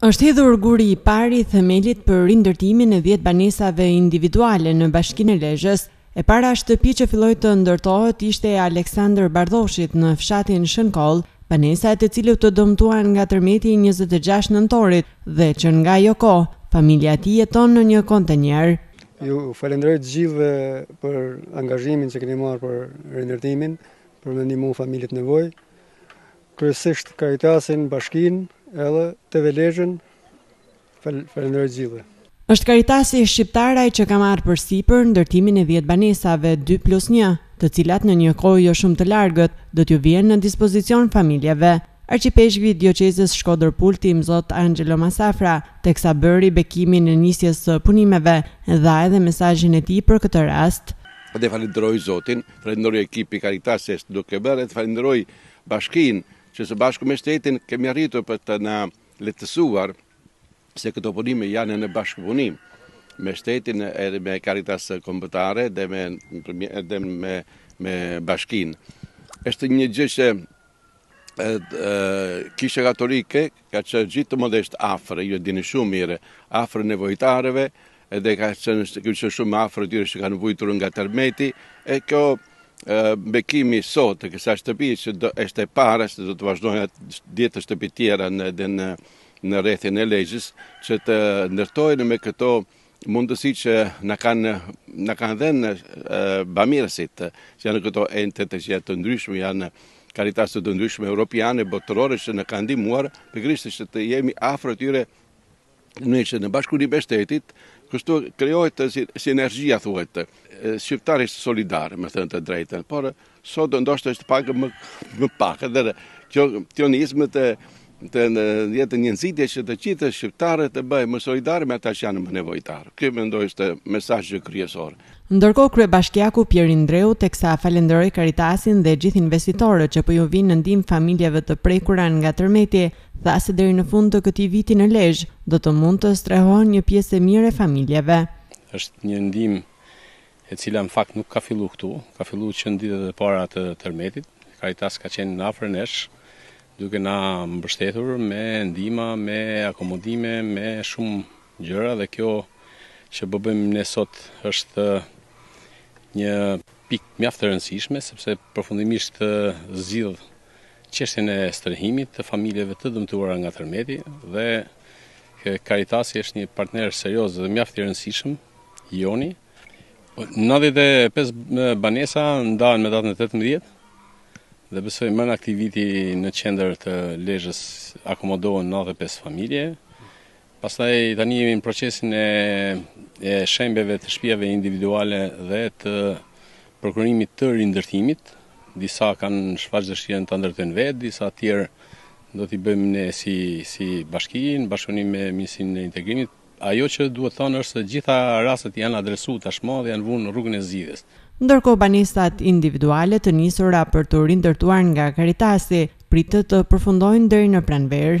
Është hedhur guri i parë i themelit për rindërtimin e dhjetë banesave individuale në Bashkinë e Lezhës. E para shtëpi që filloi të ndërtohet ishte e Aleksandër Bardhoshit në fshatin Shënkoll, banesa e të cilit u dëmtua nga tërmeti i njëzet e gjashtë nëntorit dhe që nga ajo kohë, familja e tij jeton në një kontenjer. Ju falenderoj të gjithëve për angazhimin që keni marrë për rindërtimin, për me ndihmu familjet nevojë. Kryesisht Caritasin Bashkinë edhe TV Lezhën falenderoj të gjithëve. Është Caritasi shqiptar ai që ka marrë përsipër ndërtimin e dhjetë banesave dy plus një, të cilat në një kohë jo shumë të largët do t'ju vijnë në dispozicion familjeve. Arqipeshkvi i Dioqezës Shkodër-Pult Imzot Angelo Masafra, teksa bëri bekimin e nisjes së punimeve, dha edhe mesazhin e tij për këtë rast. Dhe falenderoj Zotin, falenderoj ekipin Caritas është duke bërë dhe falenderoj Bashkinë, që së bashku me shtetin kemi arritur për të na lehtësuar se këto punime janë në bashkëpunim me shtetin edhe me Caritas Kombëtare dhe me dhe me me bashkinë. Është një gjë që Kisha Katolike Ka qënë gjithmonë është afër, ju e dini shumë mirë, afër nevojtarëve dhe ka qënë, kemi qënë shumë afër atyre që kanë vuajtur nga tërmeti, e kjo bekimi sot të kësaj shtëpi që do është e para se do të vazhdojnë dhjetë shtëpi tjera në dhe në në rrethin e Lezhës që të ndërtojnë me këto Mundësitë që na kanë na kanë dhënë bamirësit që janë këto ente të gjitha të ndryshme janë karitas të ndryshme europiane, botërore që në kanë ndihmuar, pikërisht që të jemi afër tyre në që në bashkëpunim me shtetit, kështu krijohet sinergjia thuhet. Shqiptari solidar, me thënë të drejtën, por Sot ndoshta është pak më më pak edhe kjo kjo nismë të të jetë një nxitje që të gjithë shqiptarët të bëhen më solidarë me ata që janë më nevojtarë. Kjo mendoj është mesazhi kryesor. Ndërkohë kryebashkiaku Pjerin Ndreu teksa falënderoi Caritasin dhe gjithë investitorët që po iu vijnë në ndihmë familjeve të prekura nga tërmeti, tha se deri në fund të këtij viti në Lezhë do të mund të strehohen një pjesë e mirë e familjeve. Është një ndihmë e cila në fakt nuk ka fillu këtu, ka fillu që në ditët e para të tërmetit, Caritas ka qenë në afër nesh, duke na mbështetur me ndihma, me akomodime, me shumë gjëra dhe kjo që po bëjmë ne sot është një pikë mjaft e rëndësishme sepse përfundimisht zgjidh çështjen e strehimit të familjeve të dëmtuara nga tërmeti dhe Caritasi është një partner serioz dhe mjaft i rëndësishëm Joni. Nëntëdhjetë e pesë banesa ndahen me datën e tetëmbëdhjetë dhe besoj brenda këtij viti në qendër të Lezhës akomodohen 95 familje. Pastaj tani jemi në procesin e, e shembjeve të shtëpive individuale dhe të prokurimit të rindërtimit. Disa kanë shfaq dëshirën të ndërtojnë vetë, disa tjerë do t'i bëjmë ne si, si bashki, në bashkëpunim me Ministrinë e Integrimit, Ajo që duhet thënë është se gjitha rastet janë adresu tashmë dhe janë vu në rrugën e zgjidhjes. Ndërkohë banesat individuale të nisura për t'u rindërtuar nga Karitasi pritet të përfundojnë deri në pranverë.